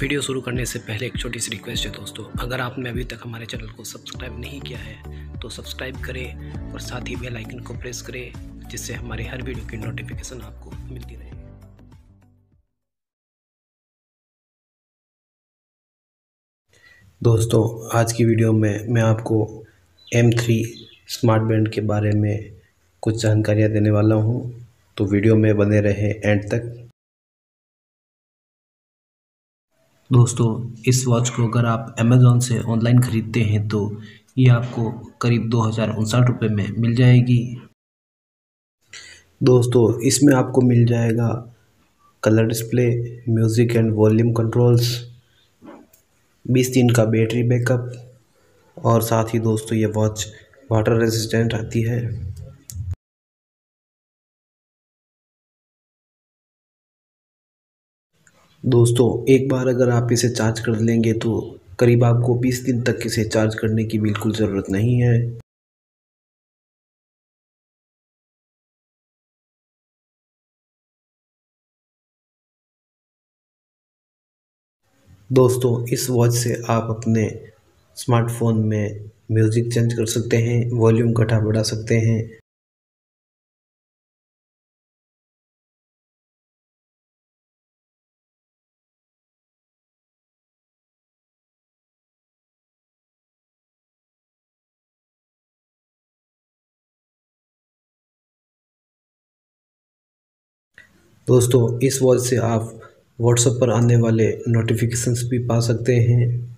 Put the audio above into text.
Video शुरू करने से पहले एक छोटी सी रिक्वेस्ट है दोस्तों। अगर आपने अभी तक हमारे चैनल को सब्सक्राइब नहीं किया है तो सब्सक्राइब करें और साथ ही बेल आइकन को प्रेस करें, जिससे हमारे हर वीडियो की नोटिफिकेशन आपको मिलती रहे। दोस्तों, आज की वीडियो में मैं आपको एम थ्री स्मार्ट बैंड के बारे में कुछ जानकारियाँ देने वाला हूँ। तो वीडियो में बने रहे एंड तक। दोस्तों, इस वॉच को अगर आप अमेज़ोन से ऑनलाइन ख़रीदते हैं तो ये आपको करीब दो हज़ार उनसठ रुपये में मिल जाएगी। दोस्तों, इसमें आपको मिल जाएगा colour display music and volume controls बीस दिन का बैटरी बैकअप और साथ ही दोस्तों, ये वॉच वाटर रेजिस्टेंट आती है। दोस्तों, एक बार अगर आप इसे चार्ज कर लेंगे तो करीब आपको बीस दिन तक इसे चार्ज करने की बिल्कुल ज़रूरत नहीं है। दोस्तों, इस वॉच से आप अपने स्मार्टफ़ोन में म्यूज़िक चेंज कर सकते हैं वॉल्यूम घटा बढ़ा सकते हैं। दोस्तों इस वॉच से आप व्हाट्सएप पर आने वाले नोटिफिकेशंस भी पा सकते हैं।